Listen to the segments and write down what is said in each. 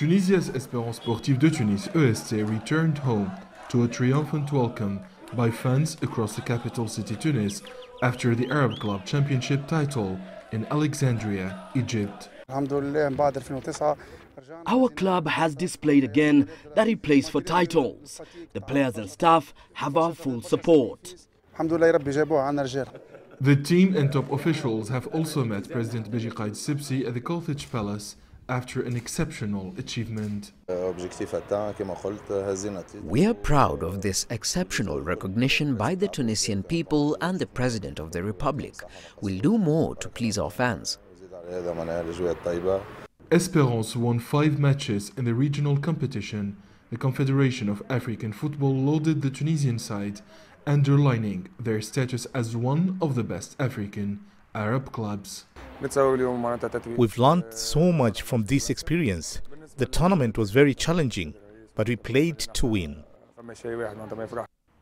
Tunisia's Espérance Sportive de Tunis, EST, returned home to a triumphant welcome by fans across the capital city Tunis after the Arab Club Championship title in Alexandria, Egypt. Our club has displayed again that it plays for titles. The players and staff have our full support. The team and top officials have also met President Beji Caid Essebsi at the Carthage Palace after an exceptional achievement. We are proud of this exceptional recognition by the Tunisian people and the President of the Republic. We'll do more to please our fans. Esperance won five matches in the regional competition. The Confederation of African Football lauded the Tunisian side, underlining their status as one of the best African Arab clubs. We've learned so much from this experience. The tournament was very challenging, but we played to win.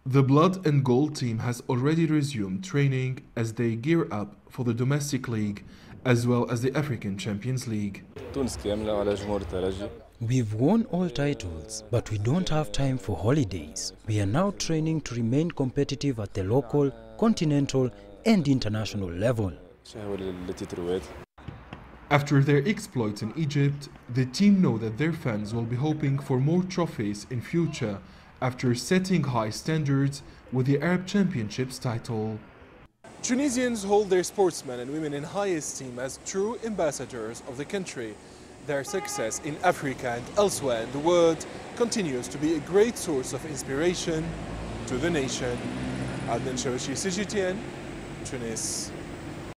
The Blood and Gold team has already resumed training as they gear up for the domestic league as well as the African Champions League. We've won all titles, but we don't have time for holidays. We are now training to remain competitive at the local, continental, and international level. After their exploits in Egypt, the team know that their fans will be hoping for more trophies in future after setting high standards with the Arab Championships title. Tunisians hold their sportsmen and women in high esteem as true ambassadors of the country. Their success in Africa and elsewhere in the world continues to be a great source of inspiration to the nation. Adnen Chaouachi, CGTN, Tunis.